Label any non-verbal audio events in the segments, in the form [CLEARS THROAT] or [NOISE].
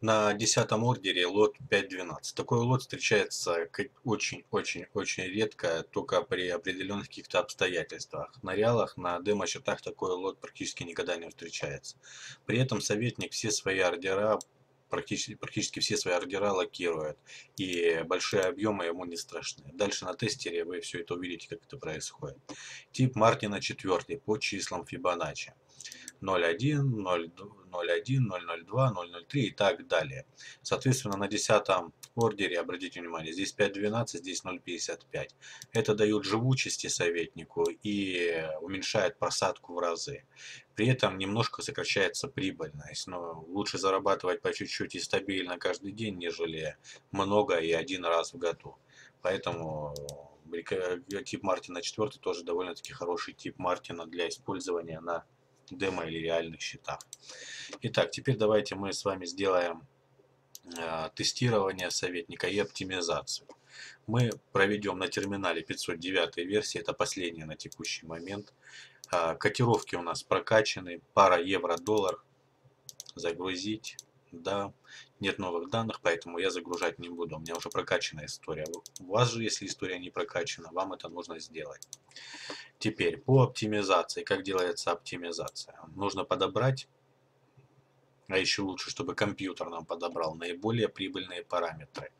на десятом ордере лот 5.12. Такой лот встречается очень-очень-очень редко, только при определенных каких-то обстоятельствах. На реалах, на демо-счетах такой лот практически никогда не встречается. При этом советник все свои ордера практически, практически все свои ордера локирует. И большие объемы ему не страшны. Дальше на тестере вы все это увидите, как это происходит. Тип Мартина 4 по числам Фибоначчи. 0.1, 0.1, 0.02, 0.03 и так далее. Соответственно, на десятом ордере, обратите внимание, здесь 5.12, здесь 0.55. Это дает живучести советнику и уменьшает просадку в разы. При этом немножко сокращается прибыльность. Но лучше зарабатывать по чуть-чуть и стабильно каждый день, нежели много и один раз в году. Поэтому тип Мартина 4 тоже довольно-таки хороший тип Мартина для использования на демо или реальных счетах. Итак, теперь давайте мы с вами сделаем э, тестирование советника и оптимизацию. Мы проведем на терминале 509 версии, это последняя на текущий момент. Э, котировки у нас прокачаны, пара евро-доллар. Загрузить, да. Нет новых данных, поэтому я загружать не буду. У меня уже прокачана история. У вас же, если история не прокачана, вам это нужно сделать. Теперь по оптимизации. Как делается оптимизация? Нужно подобрать, а еще лучше, чтобы компьютер нам подобрал наиболее прибыльные параметры.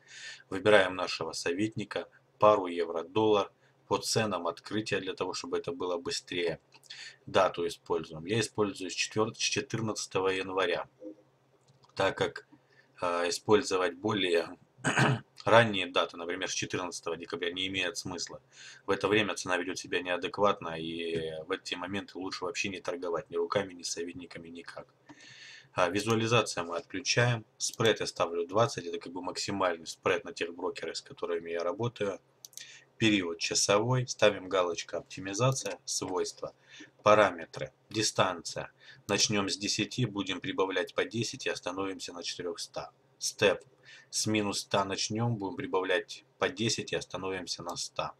Выбираем нашего советника, пару евро-доллар, по ценам открытия для того, чтобы это было быстрее. Дату используем. Я использую с 14 января, так как э, использовать более [CLEARS THROAT] ранние даты, например, с 14 декабря, не имеет смысла. В это время цена ведет себя неадекватно, и в эти моменты лучше вообще не торговать ни руками, ни советниками, никак. А визуализация мы отключаем. Спред я ставлю 20, это как бы максимальный спред на тех брокерах, с которыми я работаю. Период часовой, ставим галочка оптимизация, свойства, параметры, дистанция. Начнем с 10, будем прибавлять по 10 и остановимся на 400. Степ с минус 100 начнем, будем прибавлять по 10 и остановимся на 100.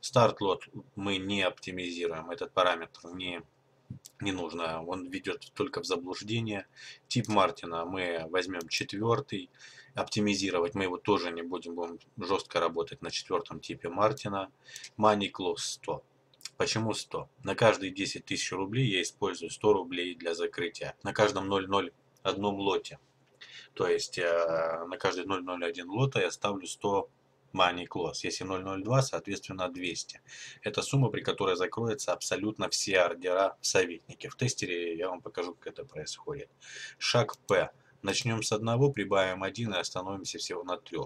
Старт лот мы не оптимизируем, этот параметр не, не нужно, он ведет только в заблуждение. Тип Мартина мы возьмем четвертый, оптимизировать мы его тоже не будем, будем жестко работать на четвертом типе Мартина. Money Close 100. Почему 100? На каждые 10 тысяч рублей я использую 100 рублей для закрытия. На каждом 0,01 лоте. То есть э, на каждый 0,01 лота я ставлю 100 money close. Если 0,02, соответственно 200. Это сумма, при которой закроется абсолютно все ордера в. В тестере я вам покажу, как это происходит. Шаг П. Начнем с одного, прибавим 1 и остановимся всего на 3.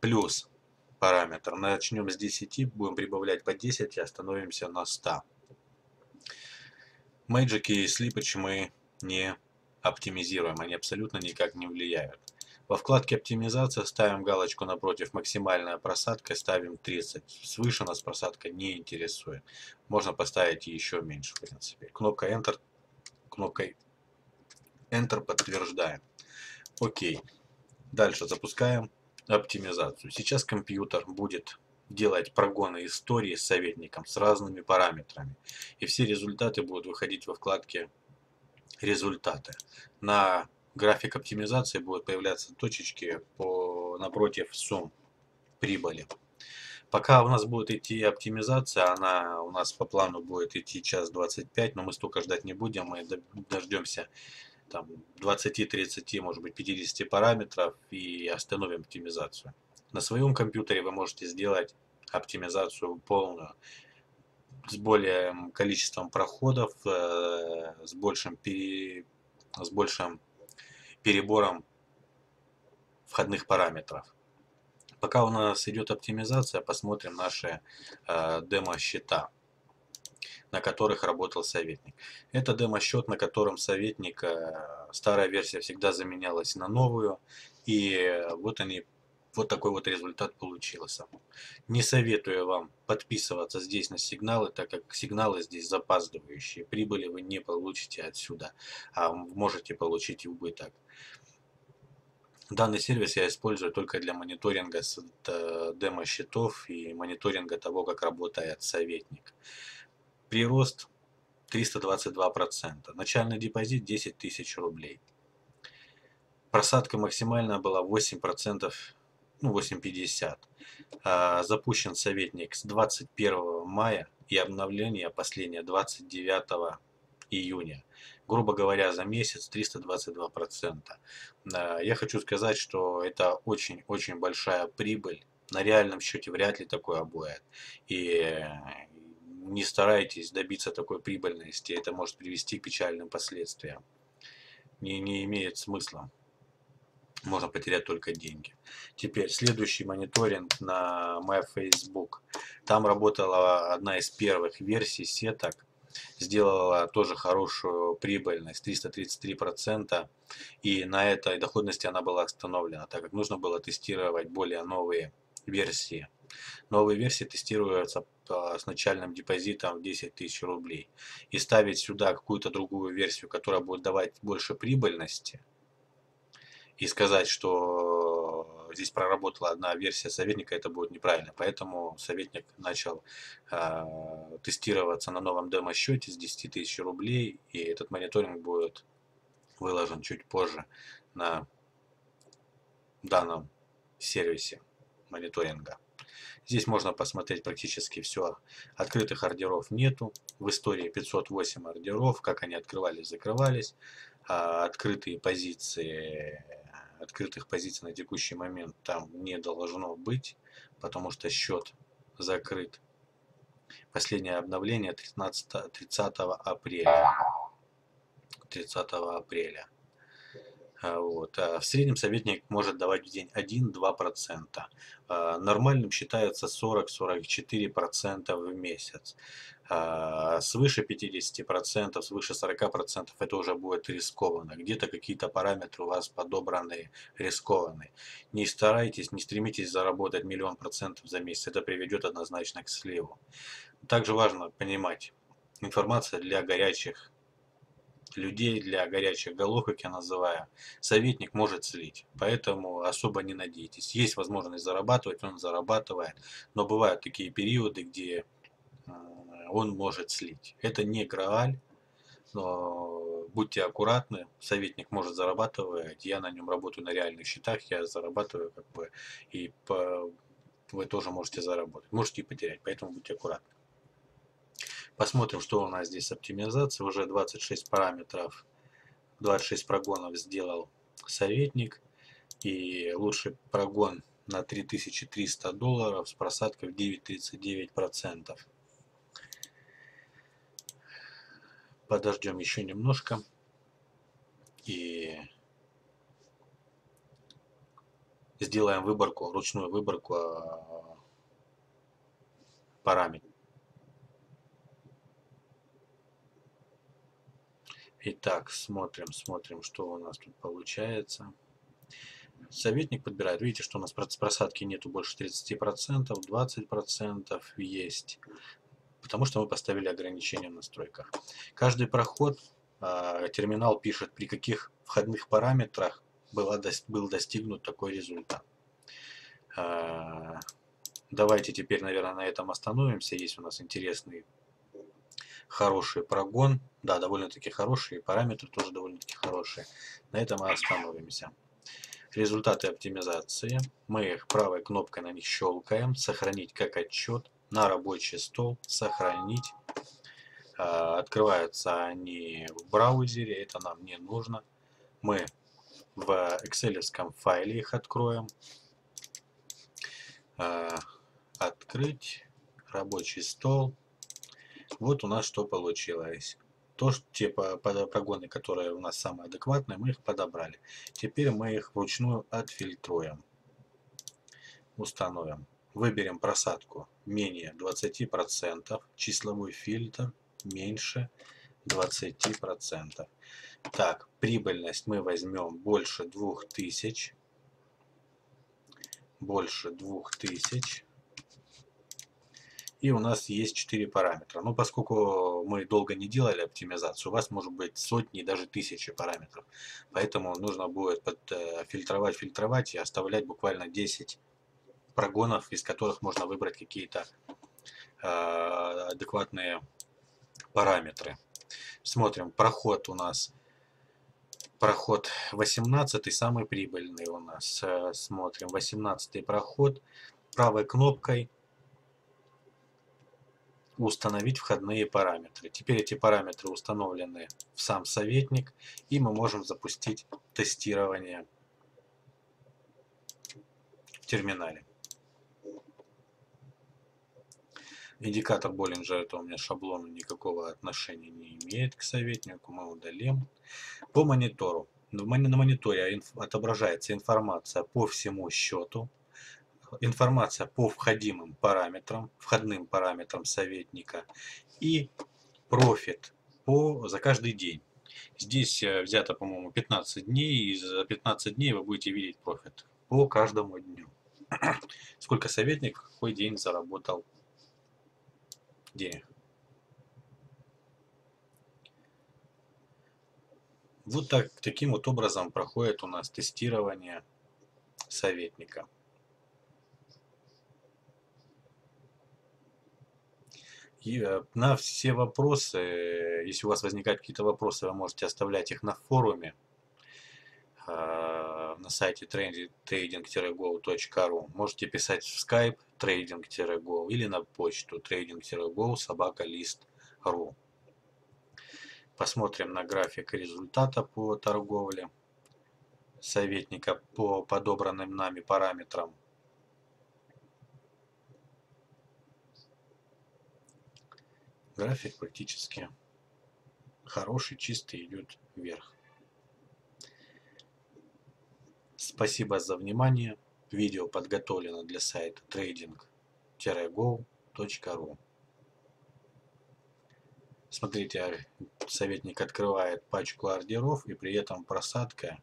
Плюс параметр. Начнем с 10, будем прибавлять по 10 и остановимся на 100. Magic и Slippage мы не оптимизируем, они абсолютно никак не влияют. Во вкладке оптимизация ставим галочку напротив максимальная просадка, ставим 30. Свыше нас просадка не интересует. Можно поставить еще меньше, в принципе. Кнопка Enter, кнопкой Enter подтверждаем. Окей. Дальше запускаем оптимизацию. Сейчас компьютер будет делать прогоны истории с советником с разными параметрами. И все результаты будут выходить во вкладке результаты. На график оптимизации будут появляться точечки по, напротив сумм прибыли. Пока у нас будет идти оптимизация, она у нас по плану будет идти час 25, но мы столько ждать не будем, мы дождемся там 20-30, может быть 50 параметров и остановим оптимизацию. На своем компьютере вы можете сделать оптимизацию полную с более количеством проходов, э, с большим, пере, с большим перебором входных параметров. Пока у нас идет оптимизация, посмотрим наши э, демо-счета, на которых работал советник. Это демо-счет, на котором советник, э, старая версия всегда заменялась на новую. И вот они вот такой вот результат получился. Не советую вам подписываться здесь на сигналы, так как сигналы здесь запаздывающие. Прибыли вы не получите отсюда, а можете получить убыток. Данный сервис я использую только для мониторинга э, демо-счетов и мониторинга того, как работает советник. Прирост 322%. Начальный депозит 10 тысяч рублей. Просадка максимальная была 8%, ну 8,50. А, запущен советник с 21 мая и обновление последнее 29 июня. Грубо говоря, за месяц 322%. А, я хочу сказать, что это очень-очень большая прибыль. На реальном счете вряд ли такое будет. И не старайтесь добиться такой прибыльности, это может привести к печальным последствиям. Не, не имеет смысла. Можно потерять только деньги. Теперь следующий мониторинг на MyFacebook. Там работала одна из первых версий сеток. Сделала тоже хорошую прибыльность, 333%. И на этой доходности она была остановлена, так как нужно было тестировать более новые версии. Новые версии тестируются с начальным депозитом в 10 тысяч рублей. И ставить сюда какую-то другую версию, которая будет давать больше прибыльности, и сказать, что здесь проработала одна версия советника, это будет неправильно. Поэтому советник начал э, тестироваться на новом демо-счете с 10 тысяч рублей, и этот мониторинг будет выложен чуть позже на данном сервисе мониторинга. Здесь можно посмотреть практически все. Открытых ордеров нету. В истории 508 ордеров, как они открывались, закрывались. А открытые позиции, открытых позиций на текущий момент там не должно быть, потому что счет закрыт. Последнее обновление 13, 30 апреля. 30 апреля. А, вот. А в среднем советник может давать в день 1-2%. А, нормальным считается 40-44% в месяц. Свыше 50%, свыше 40% это уже будет рискованно. Где-то какие-то параметры у вас подобраны рискованные. Не старайтесь, не стремитесь заработать миллион процентов за месяц. Это приведет однозначно к сливу. Также важно понимать, информация для горячих людей для горячих голов, как я называю, советник может слить. Поэтому особо не надейтесь. Есть возможность зарабатывать, он зарабатывает. Но бывают такие периоды, где э, он может слить. Это не Грааль, но будьте аккуратны, советник может зарабатывать, я на нем работаю на реальных счетах, я зарабатываю как бы, и по, вы тоже можете заработать, можете и потерять, поэтому будьте аккуратны. Посмотрим, что у нас здесь оптимизация. Уже 26 параметров, 26 прогонов сделал советник. И лучший прогон на 3300 долларов с просадкой в 9,39%. Подождем еще немножко. И сделаем выборку, ручную выборку а, параметров. Итак, смотрим, смотрим, что у нас тут получается. Советник подбирает. Видите, что у нас просадки нету больше 30%, 20% есть. Потому что мы поставили ограничения в настройках. Каждый проход э, терминал пишет, при каких входных параметрах была, был достигнут такой результат. Э, давайте теперь, наверное, на этом остановимся. Есть у нас интересный хороший прогон. Да, довольно-таки хорошие, параметры тоже довольно-таки хорошие. На этом мы остановимся. Результаты оптимизации. Мы их правой кнопкой на них щелкаем. Сохранить как отчет. На рабочий стол. Сохранить. А, открываются они в браузере. Это нам не нужно. Мы в excel файле их откроем. А, открыть. Рабочий стол. Вот у нас что получилось. То, что те прогоны, которые у нас самые адекватные, мы их подобрали. Теперь мы их вручную отфильтруем. Установим. Выберем просадку менее 20%, числовой фильтр меньше 20%. Так, прибыльность мы возьмем больше 2000. Больше 2000 и у нас есть 4 параметра. Но поскольку мы долго не делали оптимизацию, у вас может быть сотни, даже тысячи параметров. Поэтому нужно будет э, фильтровать, фильтровать и оставлять буквально 10 прогонов, из которых можно выбрать какие-то э, адекватные параметры. Смотрим, проход у нас проход 18 самый прибыльный у нас. Э, смотрим, 18 проход. Правой кнопкой установить входные параметры. Теперь эти параметры установлены в сам советник, и мы можем запустить тестирование в терминале. Индикатор Боллинджера это у меня шаблону никакого отношения не имеет к советнику, мы удалим. По монитору. На мониторе отображается информация по всему счету, информация по входимым параметрам, входным параметрам советника и профит по, за каждый день. Здесь э, взято, по-моему, 15 дней, и за 15 дней вы будете видеть профит по каждому дню. [CLEARS THROAT] Сколько советник какой день заработал денег. Вот так, таким вот образом проходит у нас тестирование советника. Э, на все вопросы, если у вас возникают какие-то вопросы, вы можете оставлять их на форуме э, на сайте trading-go.ru. Можете писать в Skype trading-go или на почту trading-go собака-лист.ру. Посмотрим на график результата по торговле советника по подобранным нами параметрам. График практически хороший, чистый, идет вверх. Спасибо за внимание. Видео подготовлено для сайта trading-go.ru Смотрите, советник открывает пачку ордеров и при этом просадка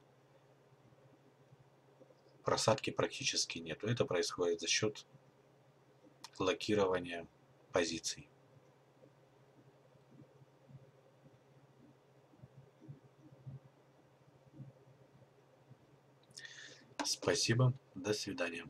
просадки практически нет. Это происходит за счет блокирования позиций. Спасибо. До свидания.